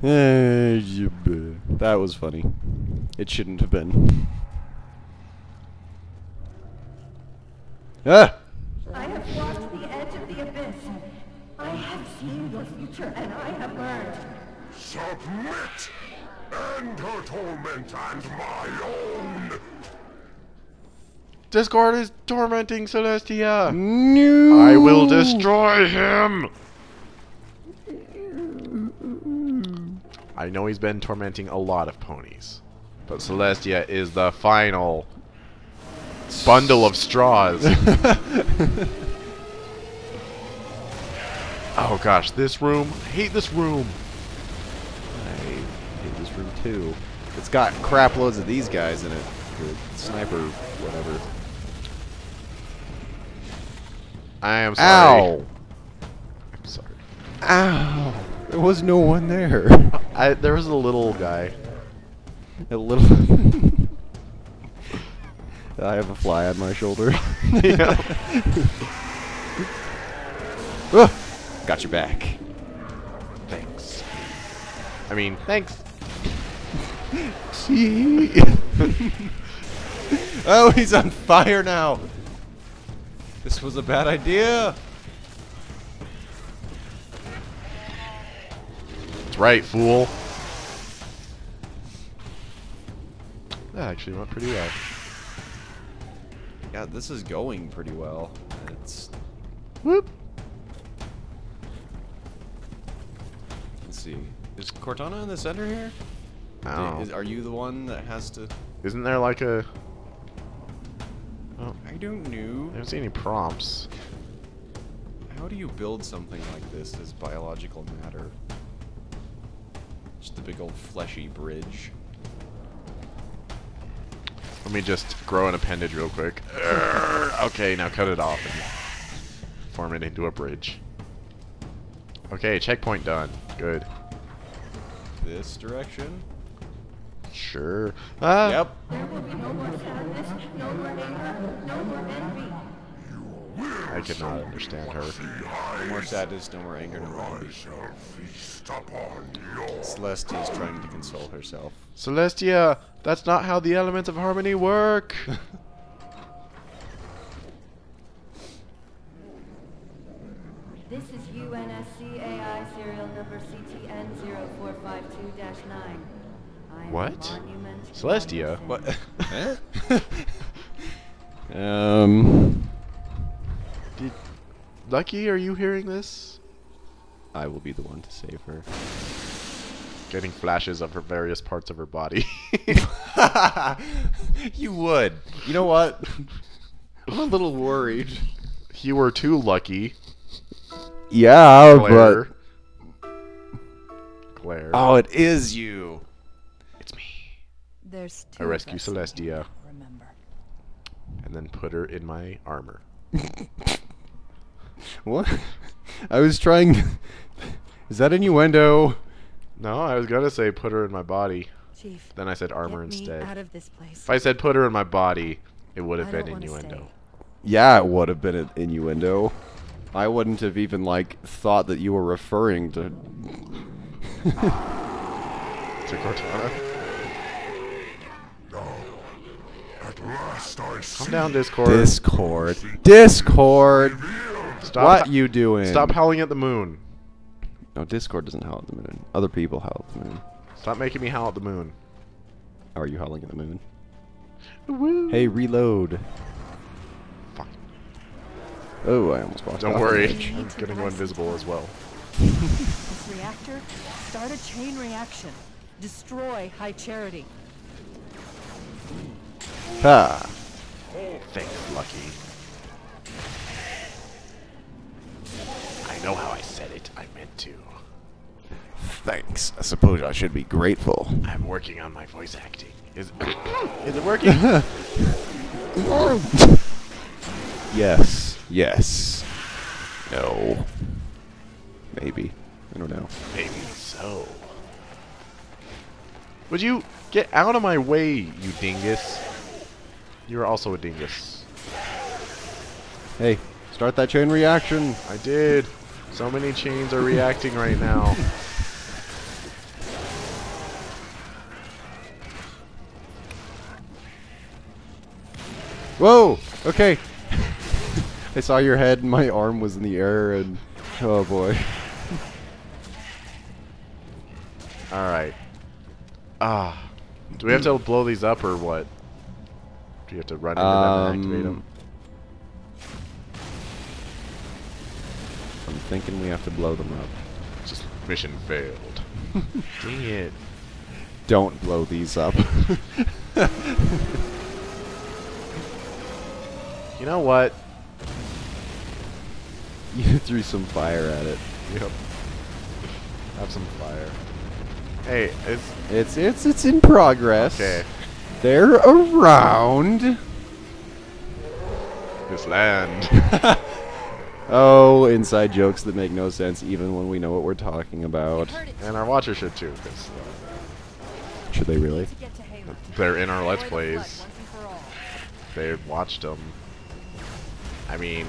Eh, that was funny. It shouldn't have been. Ah! I have walked the edge of the abyss. I have seen your future, and I have learned. Submit! End her torment and my own! Discord is tormenting Celestia. No! I will destroy him. I know he's been tormenting a lot of ponies, but Celestia is the final bundle of straws. oh gosh, this room. I hate this room. I hate this room too. It's got crap loads of these guys in it. The sniper, whatever. I am sorry. Ow! I'm sorry. Ow! There was no one there. I, there was a little guy. A little. I have a fly on my shoulder. Got your back. Thanks. I mean, thanks. See? oh, he's on fire now. This was a bad idea. Right, fool. That actually went pretty well. Yeah, this is going pretty well. It's. Whoop. Let's see. Is Cortana in the center here? Oh. Is, are you the one that has to? Isn't there like a... Oh, I don't know. I don't see any prompts. How do you build something like this as biological matter? Just a big old fleshy bridge. Let me just grow an appendage real quick. Okay, now cut it off and form it into a bridge. Okay, checkpoint done. Good. This direction? Sure. Ah, Yep. I could not understand her. No more sadness, no more anger, no more envy. Shall feast upon your Celestia is trying to console herself. Celestia, that's not how the elements of harmony work. This is UNSCAI serial number CTN0452-9. What? a Celestia? innocence. Um. Did, Lucky, are you hearing this? I will be the one to save her. Getting flashes of her various parts of her body. you would. You know what? I'm a little worried. you were too lucky, Yeah, Claire. Claire. oh, it is you. it's me. There's I two of rescue Celestia Remember. and then put her in my armor. What? I was trying. Is that innuendo? No, I was gonna say put her in my body. Chief. Then I said armor get me instead. out of this place. If I said put her in my body, it would have been innuendo. Yeah, it would have been an innuendo. I wouldn't have even like thought that you were referring to. To Cortana. At last I see Calm down, Discord. Discord. Discord. Stop what ho- you doing? Stop howling at the moon. No, Discord doesn't howl at the moon. Other people howl at the moon. Stop making me howl at the moon. How are you howling at the moon? Hey, reload. Fuck. Oh, I almost walked Don't off worry. edge. I'm gonna go invisible as well. This reactor, start a chain reaction. Destroy High Charity. Ha. Thanks, Lucky. Know how I said it. I meant to. Thanks. I suppose I should be grateful. I'm working on my voice acting. Is is it working? Yes. Yes. No. Maybe. I don't know. Maybe so. Would you get out of my way, you dingus? You're also a dingus. Hey, start that chain reaction. I did. So many chains are reacting right now. Whoa! Okay. I saw your head and my arm was in the air and... Oh boy. Alright. Ah. Do we have to blow these up or what? Do you have to run into um, them and activate um, them? Thinking we have to blow them up. Just mission failed. Dang it. Don't blow these up. You know what? you threw some fire at it. Yep. Have some fire. Hey, it's It's it's it's in progress. okay. They're around. This land. Oh, inside jokes that make no sense even when we know what we're talking about. And our watchers should too, because Should they really? To get to Halo. they're in our Let's Destroy the flood Plays. once and. They watched them. I mean,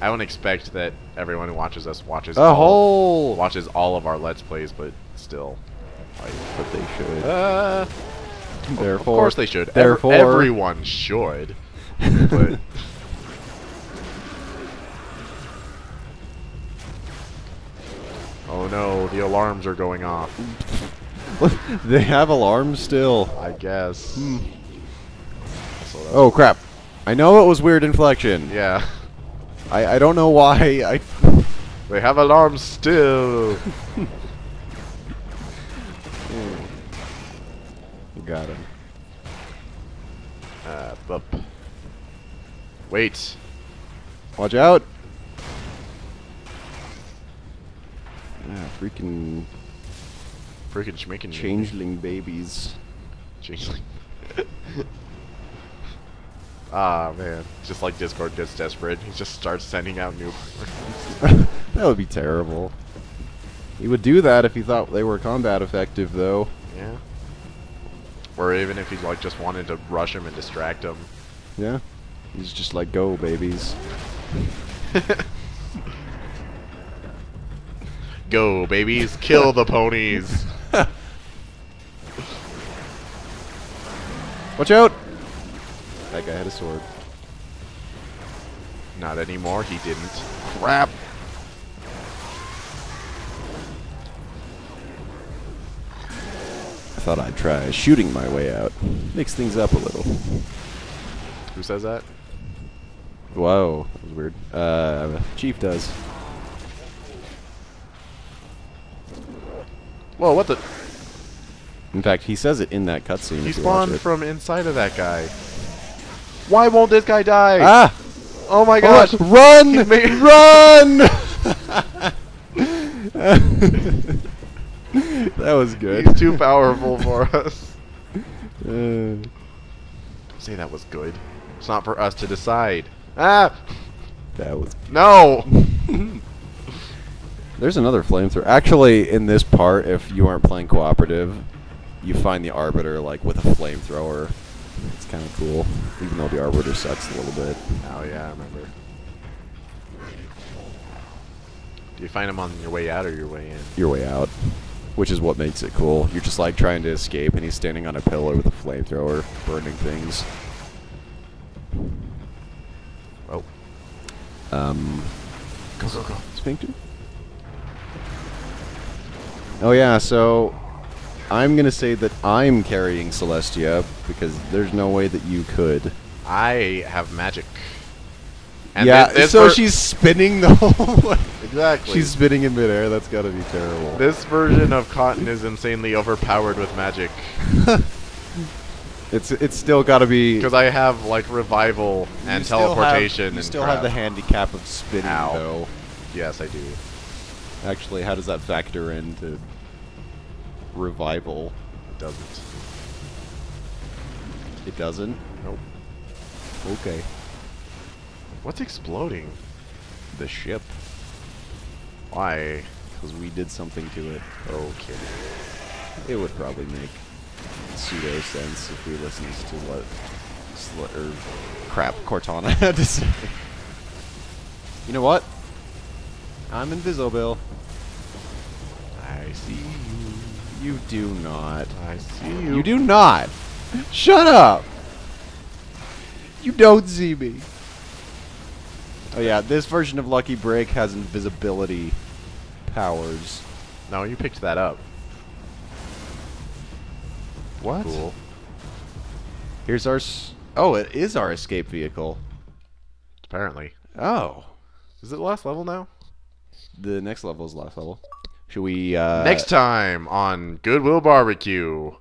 I don't expect that everyone who watches us watches A all, whole. watches all of our Let's Plays, but still. Like, But they should. uh, Therefore, of course they should. Ev- Therefore, everyone should. But oh no, the alarms are going off. they have alarms still. I guess. So Oh crap! I know it was weird inflection. yeah, I I don't know why I. they have alarms still. Got him. Uh, bup. Wait. Watch out! Ah, freaking Freaking schmicking. changeling babies. Changeling. ah, man. Just like Discord gets desperate, he just starts sending out new. that would be terrible. He would do that if he thought they were combat effective, though. yeah. Or even if he like just wanted to rush him and distract him. Yeah. He's just like, go, babies. Go, babies! Kill the ponies! Watch out! That guy had a sword. Not anymore. He didn't. Crap! I thought I'd try shooting my way out. Mix things up a little. Who says that? Whoa, that was weird. Uh, Chief does. Whoa! What the? In fact, he says it in that cutscene. He if you watch spawned from inside of that guy. Why won't this guy die? Ah! Oh my gosh! run! Run! that was good. He's too powerful for us. Uh, Say that was good. It's not for us to decide. Ah! that was. No! There's another flamethrower. Actually, in this part, if you aren't playing cooperative, you find the arbiter like with a flamethrower. It's kind of cool, even though the arbiter sucks a little bit. Oh yeah, I remember. Do you find him on your way out or your way in? Your way out, which is what makes it cool. You're just like trying to escape, and he's standing on a pillar with a flamethrower, burning things. Oh. Um, Go, go, go. Sphincter? Oh yeah, so I'm gonna say that I'm carrying Celestia because there's no way that you could. I have magic. yeah, thi- this so she's spinning the whole way. Exactly. She's spinning in midair. That's gotta be terrible. This version of Cotton is insanely overpowered with magic. It's it's still gotta be. Because I have, like, revival and you still have- teleportation you and still crap. have the handicap of spinning, Ow. though. Yes, I do. Actually, how does that factor into revival? It doesn't. It doesn't. Nope. Okay. What's exploding? The ship, Why? because we did something to it. Oh, okay. It would probably make pseudo sense if we listened to what Sl- crap Cortana had to say. You know what? I'm Invisible. I see you. You do not. I see you. You do not. Shut up. You don't see me. Oh yeah, this version of Lucky Break has invisibility powers. No, you picked that up. What? Cool. Here's our. S- oh, it is our escape vehicle. Apparently. Oh, Is it the last level now? The next level is last level. Should we? Uh, Next time on Goodwill Barbecue.